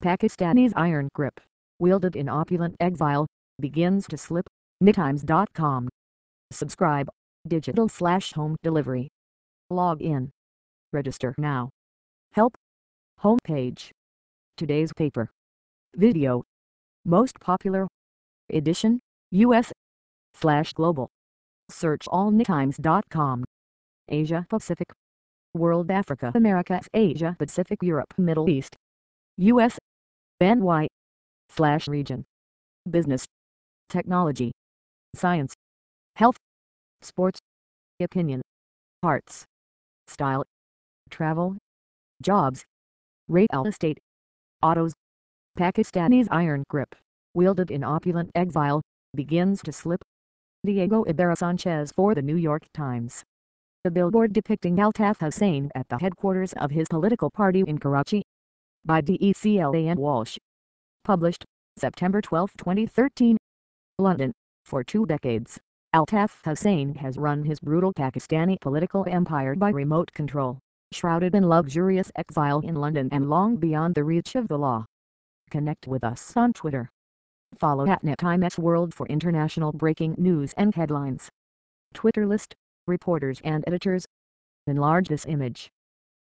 Pakistani's iron grip, wielded in opulent exile, begins to slip. NYTimes.com. Subscribe. Digital slash home delivery. Log in. Register now. Help. Homepage. Today's paper. Video. Most popular. Edition. US. Slash global. Search allnytimes.com. Asia Pacific. World Africa America Asia Pacific Europe Middle East. US. NY. Slash region. Business. Technology. Science. Health. Sports. Opinion. Arts. Style. Travel. Jobs. Real estate. Autos. Pakistani's iron grip, wielded in opulent exile, begins to slip. Diego Ibarra Sanchez for the New York Times. The billboard depicting Altaf Hussain at the headquarters of his political party in Karachi. By Declan Walsh. Published, September 12, 2013. London. For two decades, Altaf Hussain has run his brutal Pakistani political empire by remote control, shrouded in luxurious exile in London and long beyond the reach of the law. Connect with us on Twitter. Follow at NYTimes World for international breaking news and headlines. Twitter list, reporters and editors. Enlarge this image.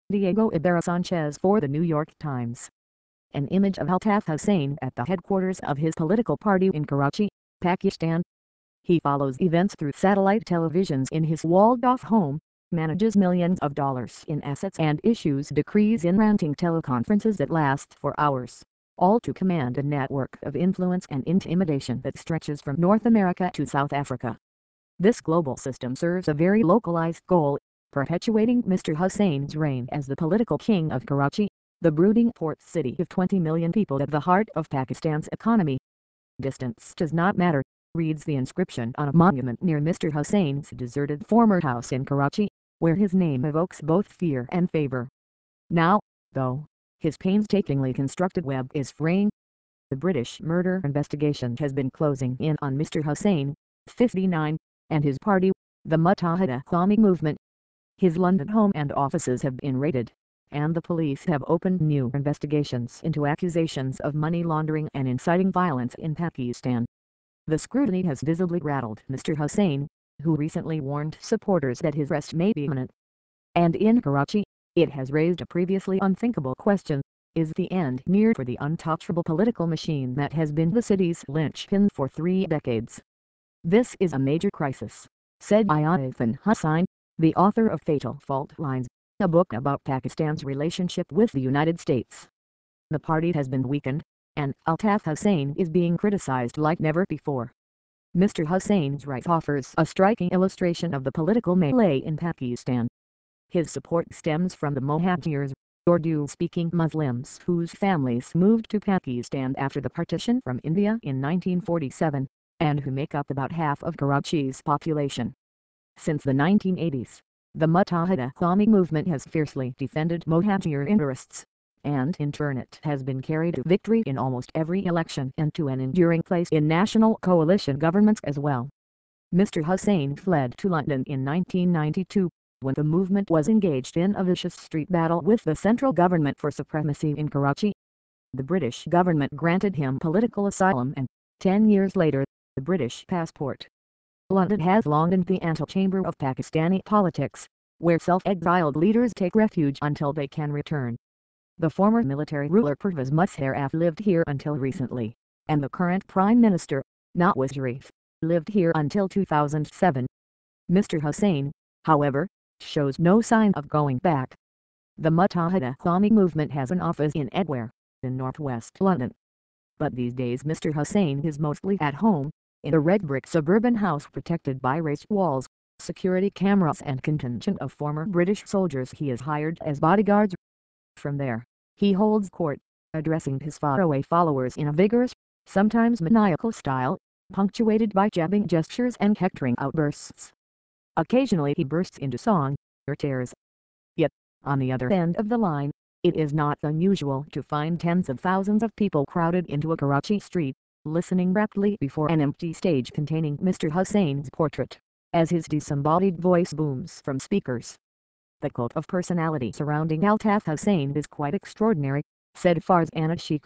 Diego Ibarra Sanchez for the New York Times. An image of Altaf Hussain at the headquarters of his political party in Karachi, Pakistan. He follows events through satellite televisions in his walled-off home, manages millions of dollars in assets and issues decrees in ranting teleconferences that last for hours all to command a network of influence and intimidation that stretches from North America to South Africa. This global system serves a very localized goal, perpetuating Mr. Hussain's reign as the political king of Karachi, the brooding port city of 20 million people at the heart of Pakistan's economy. Distance does not matter, reads the inscription on a monument near Mr. Hussain's deserted former house in Karachi, where his name evokes both fear and favor. Now, though, his painstakingly constructed web is fraying. The British murder investigation has been closing in on Mr. Hussain, 59, and his party, the Muttahida Qawmi movement. His London home and offices have been raided, and the police have opened new investigations into accusations of money laundering and inciting violence in Pakistan. The scrutiny has visibly rattled Mr. Hussain, who recently warned supporters that his arrest may be imminent. And in Karachi, it has raised a previously unthinkable question, is the end near for the untouchable political machine that has been the city's linchpin for three decades? This is a major crisis, said Irfan Hussain, the author of Fatal Fault Lines, a book about Pakistan's relationship with the United States. The party has been weakened, and Altaf Hussain is being criticized like never before. Mr. Hussain's right offers a striking illustration of the political melee in Pakistan. His support stems from the Mohajirs, Urdu-speaking Muslims whose families moved to Pakistan after the partition from India in 1947, and who make up about half of Karachi's population. Since the 1980s, the Muttahida Qawmi movement has fiercely defended Mohajir interests, and in turn it has been carried to victory in almost every election and to an enduring place in national coalition governments as well. Mr. Hussain fled to London in 1992 when the movement was engaged in a vicious street battle with the central government for supremacy in Karachi. The British government granted him political asylum and, ten years later, the British passport. London has long been the antechamber of Pakistani politics, where self-exiled leaders take refuge until they can return. The former military ruler Pervez Musharraf lived here until recently, and the current Prime Minister, Nawaz Sharif, lived here until 2007. Mr. Hussain, however, shows no sign of going back. The Muttahida Qawmi movement has an office in Edgware, in northwest London. But these days Mr. Hussain is mostly at home, in a red brick suburban house protected by raised walls, security cameras and contingent of former British soldiers he is hired as bodyguards. From there, he holds court, addressing his faraway followers in a vigorous, sometimes maniacal style, punctuated by jabbing gestures and hectoring outbursts. Occasionally he bursts into song, or tears. Yet, on the other end of the line, it is not unusual to find tens of thousands of people crowded into a Karachi street, listening raptly before an empty stage containing Mr. Hussain's portrait, as his disembodied voice booms from speakers. The cult of personality surrounding Altaf Hussain is quite extraordinary, said Farzana Sheikh,